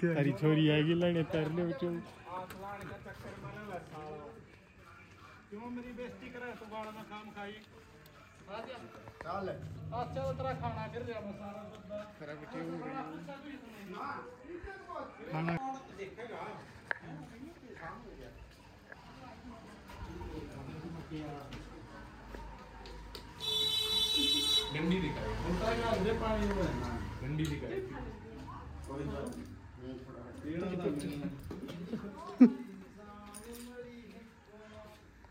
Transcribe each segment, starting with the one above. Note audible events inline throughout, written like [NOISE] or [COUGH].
तेरी छोरी आएगी लेने तरले बच्चों आसमान का चक्कर में ना साला क्यों मेरी बेइज्जती करे तू गाड़ में काम खाई चल अच्छा तो तेरा खाना फिर हो खाना देखेगा गंडी दिखाई उल्टा का दे पानी में ना गंडी दिखाई कोई बात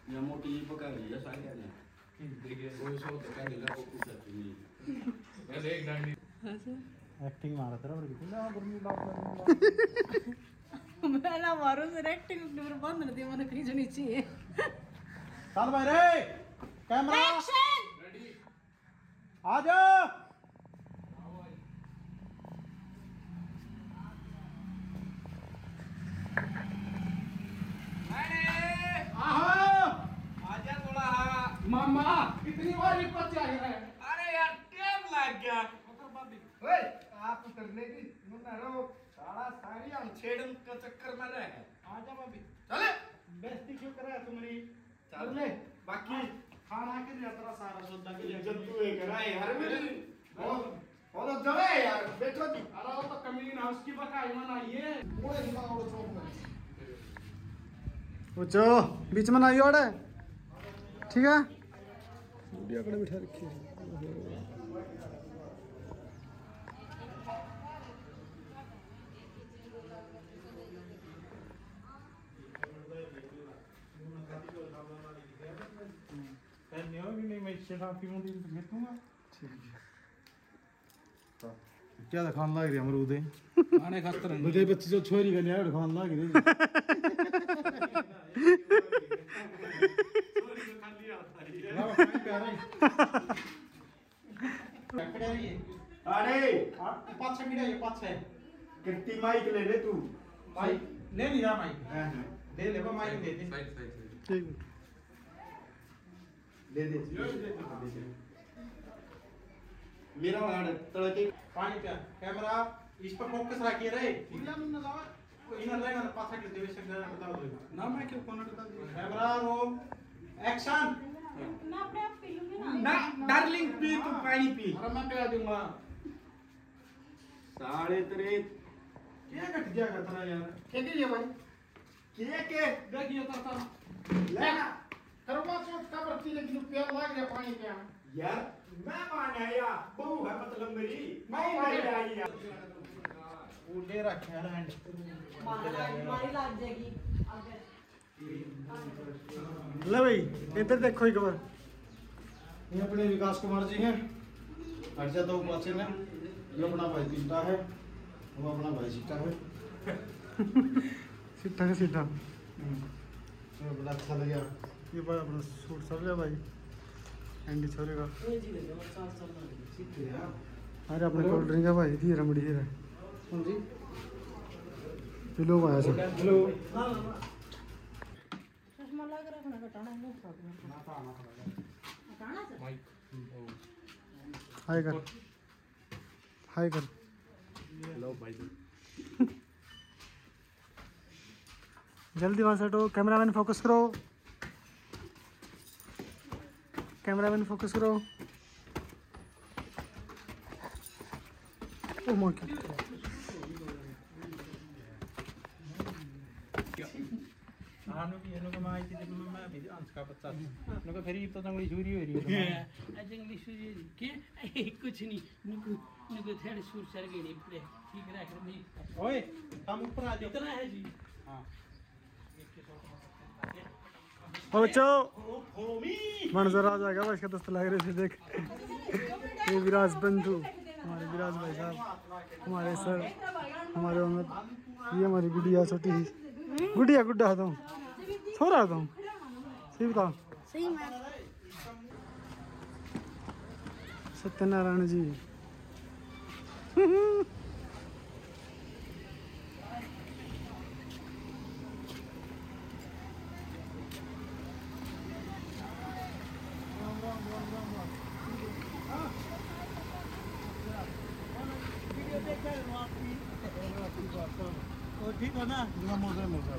Ya mau di pekali ya saya nih. देखिए Kowe so tekan lah kok pusat ini. मैं देख डंडी एक्टिंग मारा तेरा पर कितना [LAUGHS] गर्मी बाप मैं ना मारो से एक्टिंग पर बंद नहीं दिया मैंने कहीं जो नीचे है चल भाई रे कैमरा एक्शन रेडी आ जा मामा कितनी बार चाहिए है अरे यार टाइम लग गया ओए आप उतरने की मुन्ना रो सारा सारी हम छेड़न का चक्कर में रहे आजा भाभी चले। बेइज्जती क्यों कर रहा है तुम्हारी चल। ले बाकी खाना के लिए तेरा सारा सौदा के लिए। जब तू एक रहा यार मेरी और और जले यार। बैठो जी। अरे वो तो कमीन हाउस की बकाई मना ये वो एक और चौक में। उचो बीच में ना ही ओड़े ठीक है? वीडियो कड़े बिठा रखी है। हो तो है। क्या दिखाने लग रही है अमरूद है? खाने खातर मुझे बच्ची जो छोरी का नहीं दिखाने लग रही है। अरे! पाँच छह ये पाँच छह कितनी माइक ले ले तू? माइक? ले लिया माइक। दे ले माइक दे दे। ठीक दे दे। मेरा वाला तड़के। पानी का कैमरा इस पर फोकस रखिए रे। इधर रहेगा ना पाँच सेकंड देवे से बता दो। ना मैं क्यों कौन बता दो कैमरा रोल एक्शन मैं अपने आप पी लूँगी ना। ना डार्लिंग पी तू पानी पी। अरे मैं पिला दूँगा। साढ़े तेरे क्या कट गया खतरा यार। क्या के लिए भाई। क्या के देखिए तो तो लेना करवा चौथ का बरती लेकिन प्यार लाग गया पानी पे यार मैं मान आया बहू है मतलब मेरी मैं नहीं आई वो रखे है हैंड लाग जाएगी आगे ले भाई इधर देखो एक बार ये अपने विकास कुमार जी हैं हर्षा तो पाचे ने ये अपना भाई पीता है वो अपना भाई सीता है का सीता ये बड़ा अच्छा लगा ये बड़ा अपना सूट सब लिया भाई। एंडी छोरे का। अरे अपने कोल्ड ड्रिंक है भाई दी रमड़ी है। पिलो आया सब हेलो। चश्मा लग रखना घटाना है हटाना से माइक हाय कर। हाय कर। लो भाई जल्दी वहाँ से हटो कैमरामैन फोकस करो। कैमरामैन फोकस करो। कुछ नहीं नुकु नुकु थेड़ नहीं पड़े ठीक नहीं ओए ऊपर आ जाओ इतना है जी हाँ। होमी मंजर आ जाएगा भाई इसका दस्त लग रहे थे देख। ये विराज बंधु हमारे विराज भाई साहब हमारे सर हमारे उम्र ये हमारी गुड़िया छोटी गुड़िया गुड्डा तुम? छोरा तुम? सही बताओ। सत्यनारायण जी ठीक है ना दुआ मोजे मोजे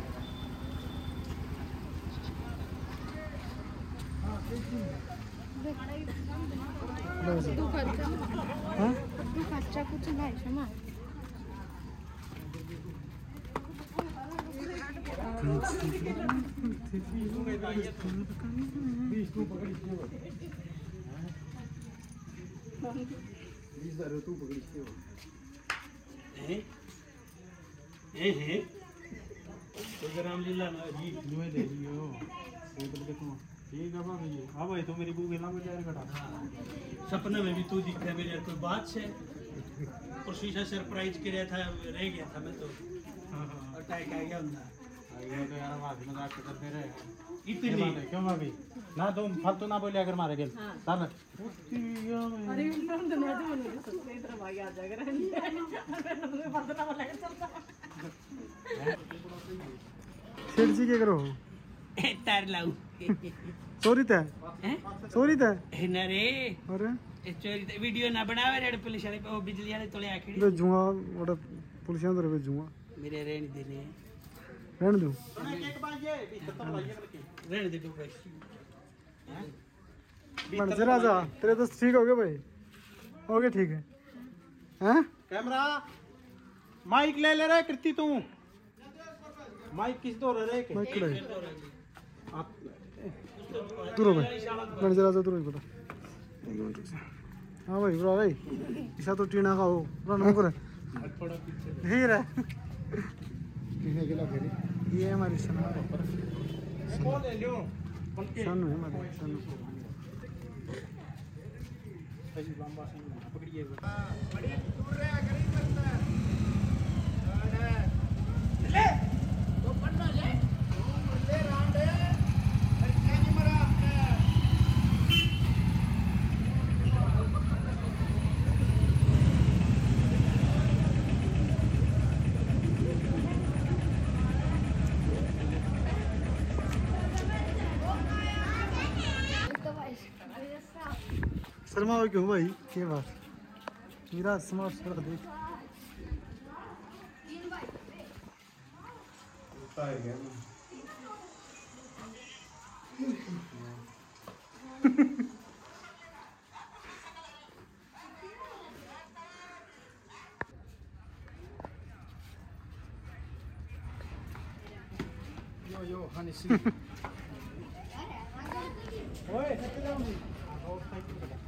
तू पकड़ी हो? हो हैं तो रामलीला ना जी जो दे बोल के तू ठीक है भाभी जी। हाँ भाई तो मेरी बू गेला में जाए कटा। सपने में भी तू दिखा मेरे कोई बात से और शीशा सरप्राइज़ किया था रह गया था मैं तो। हाँ हाँ। अटैक आ गया उनका तो यार मज़ाक करते रहे। इतनी। क्यों भाभी? ना तुम फालतू ना बोले अगर मारे गेल चल अरे इन्होंने तो बोल रहे इधर भाई आ जाएगा अरे बंदना वाला है चलता सेठ जी क्या करो? [LAUGHS] तार लाऊ हैं है रे अरे ए चोरी वीडियो ना बनावे रे पुलिस वाले ओ बिजली वाले तोले आखिरी बे जुआ ओड़ा पुलिस अंदर बे जुआ मेरे रहने देने रहने दो रहने दे बस बन से राजा तेरे तो ठीक हो गए भाई हो गए ठीक है. हैं कैमरा माइक ले ले रे कृति तू. माइक किस दो रे? के मैं कड़ाई दूर हो भाई से राजा दूर हो बेटा जा। हाँ भाई बुरा भाई। ऐसा तो टीना का हो है थोड़ा यही रहा। टीने के लगे ये हमारी सना ले सनु है हमारी सनु सही लंबा सही पकड़िए शर्मा हो क्यों भाई क्या बात मेरा स्मार्ट थोड़ा देख यो यो हनी सी ओए सत्य जाऊँ और साइकिल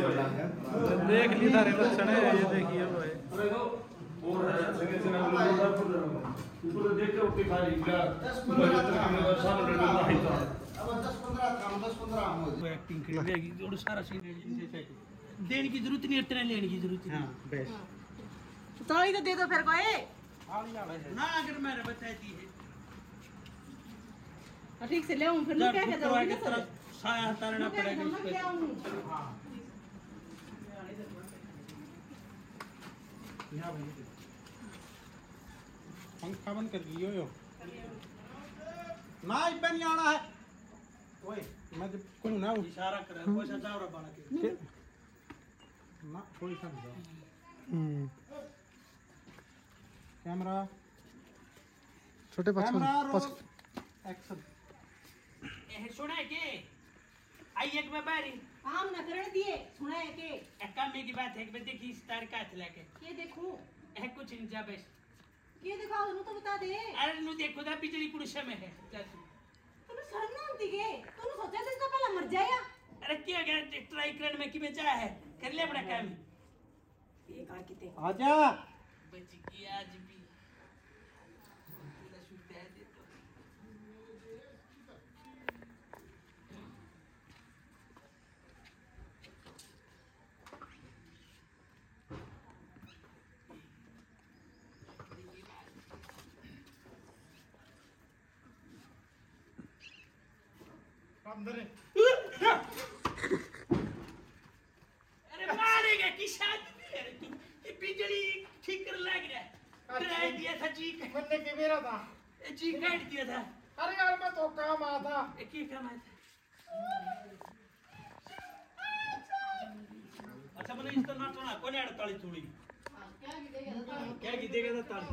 देख ली सारे लक्षण है ये देखिए भाई वो एक्टिंग करी जाएगी और सारा सीन देने की ज़रूरत नहीं इतना लेने की ज़रूरत नहीं बेस्ट तो ही तो दे दो फिर कोई। ना अगर मैंने बताई है ठीक से ले आऊँ फिर क्या बुक कहता करवा हूँ के तरह साया हटाना पड़ेगा इस पे। पंखा बंद कर दियो यो। ना इब्बे नहीं आना है। ओए मैं जब कहूँ ना वो- इशारा कर कोई सा चावरा बना के। ना कोई समझो हम्म, कैमरा। छोटे पास कैमरा पास एक्शन। ए सुना है के? आई एक में बारी। न नकरण दिए सुना है के? एक काम की बात है एक मैं देखी स्टार का थला के ये देखो? है कुछ नहीं जा बस। ये दिखाओ उन्हें तो बता दे। अरे नु देखो दा बिजली पुरुष में है। जा तू। तूने शर्म ना आती के? तूने सोचा था इसका पहला मर जाएगा? अरे क्या गया? ट्राई करने में की में जा है? कर ले अपना काम। ये का किते आ जा बच गया आज अंदर अरे मारेगा की शादी है? तू ये बिजली ठीक कर लग रहा है? दिया था जी का के मेरा था जी काट दिया था अरे यार मैं तो काम आया था ये की कमाया था अच्छा मैंने इस तरह नाटना कोने आड़ ताली थोड़ी क्या की देगा था ताली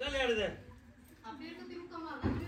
चल यार दे क्या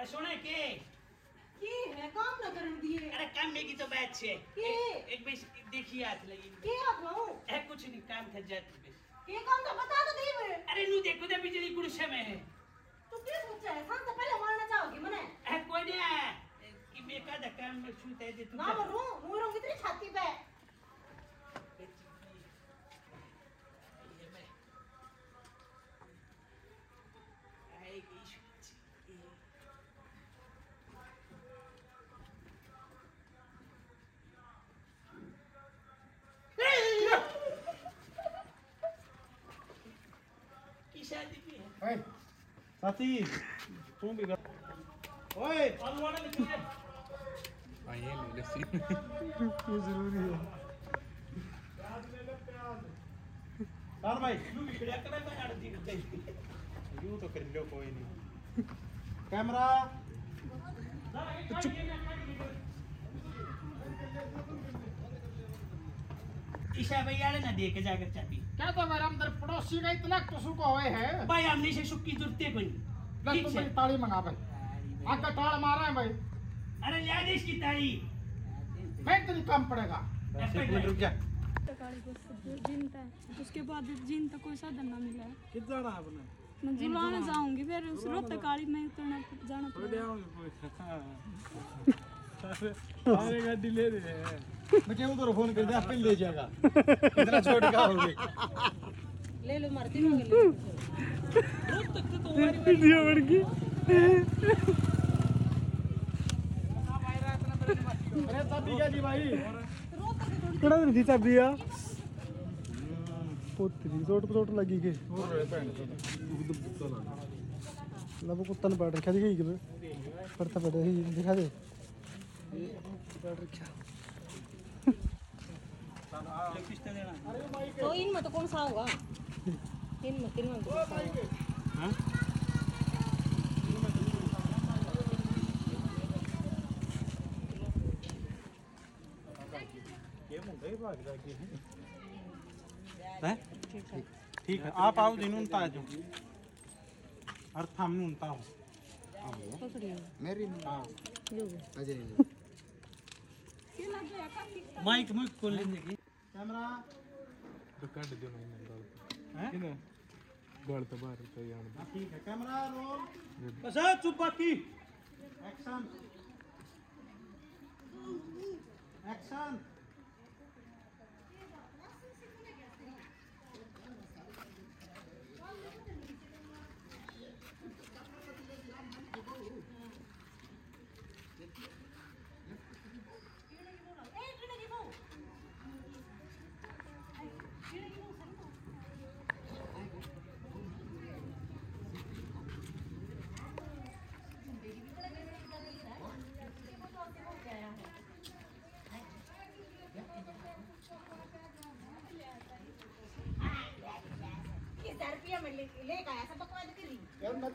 ए सुने के? की? है काम ना करन दिए। अरे काम मेगी तो बात छे। के? एक बेस देखिए हाथ लगी। के आप रहो ए कुछ नहीं काम थक जात बेस। के काम तो बता तो दी मैं अरे नु देखो तो बिजली कुड़से में है। तू के सोचा है? सांत तो पहले मारना चाहोगे मने। ए कोई दे कि बेका द काम में छूते दे तू ना मरूं मुरो कितनी छाती पे। तू भी कर। ओए और वाला में क्यों है ये ज़रूरी है। चल भाई। नू भी खड़ा कर मैं आड़ दी करते यू तो कर लो कोई नहीं। कैमरा। ईशा भैया ने ना दे जाकर चाबी। क्या तो मेरा अंदर पड़ोसी का इतना कसू को हुए है? भाई हमने से सुक्की जुड़ते कोई? बस ठीक तुम है। ताली मंगा भाई। आका टाड़ मारा है भाई। अरे ले दे इसकी ताली। मैं तेरी काम पड़ेगा। एक मिनट रुक जा। काली को सब जिनता है उसके बाद जिन तक कोई साधन ना मिला है। कितना जाना है अपने? मैं जुलाने जाऊँगी फिर उस रोहतक काली में उतरना जाना पड़ेगा। [LAUGHS] [LAUGHS] सारे गाड़ी ले रहे हैं मैं क्यों तो फोन कर दे आप ले जाएगा इतना छोड़ का हो गई ले लो मरती होंगे वीडियो बन गई अरे तब क्या जी भाई ਕਿਹੜਾ ਦਿਨ ਸੀ ਚਾਬੀ ਆ ਪੁੱਤਰੀ ਸੋਟ ਪਸੋਟ ਲੱਗੀ ਕੇ ਲੱਭ ਕੁੱਤਾ ਨੇ ਪਾੜ ਰੱਖਿਆ ਦਿਖਾਈ ਕਿਵੇਂ ਪੜਤਾ ਪੜਿਆ ਸੀ ਦਿਖਾ ਦੇ ਪਾੜ ਰੱਖਿਆ तो इनमें तो कौन सा होगा इनमें किनमें तो कौन सा होगा है ठीक है आप आओ दिन उनता जो अर्थ हम उनता हो माइक मुइक खोल लेने की कैमरा। तो काट दे मैंने गलत है? ना गलत बार तो यहाँ ठीक है। Camera roll. बस चुप बाकी। एक्शन एक्शन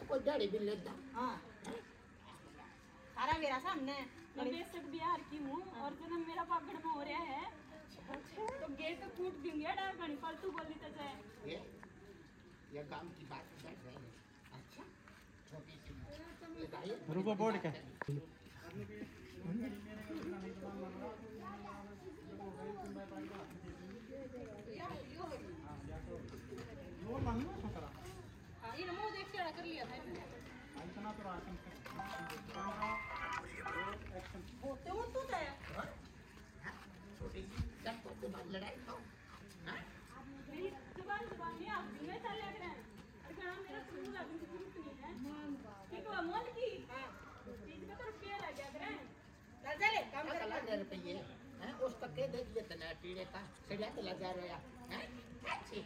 कोई डैडी भी लेता हाँ सारा मेरा सामने मैं बेशक बिहार की हूँ और जन्म मेरा पाकड़ में हो रहा है तो गेट तो कूट दूँगी डर घनी फालतू बोली तो जाए ये ये काम की बात कर रहे हैं अच्छा. छोटी सी रुको बोर्ड का हाँ ये मुँह देख के कर लिया था इन्होंने। होते हो तू तो छोटी सी सबको तो बात लड़ाई हो हाँ? मेरी ज़ुबान ज़ुबान नहीं आती मैं चल लग रहा है मेरा सुन लग नहीं है ठीक है मोल की चीज़ का तो रुपया लग गया करे चल चले काम कर अगला रुपये हैं उस तक के देख लेते ना टीड़े का सजा तो लगा रहा हैं। अच्छी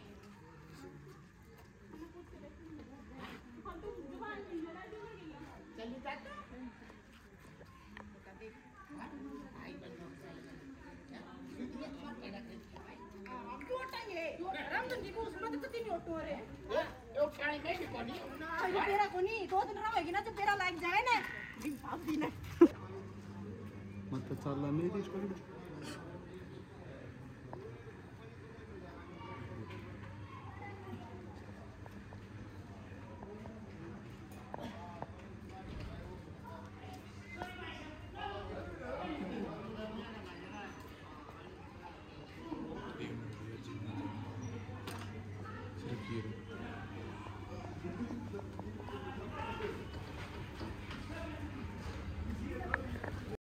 उसमें तो तीन ऑटो रे ये ये उठाने में भी कोनी ना ये तेरा को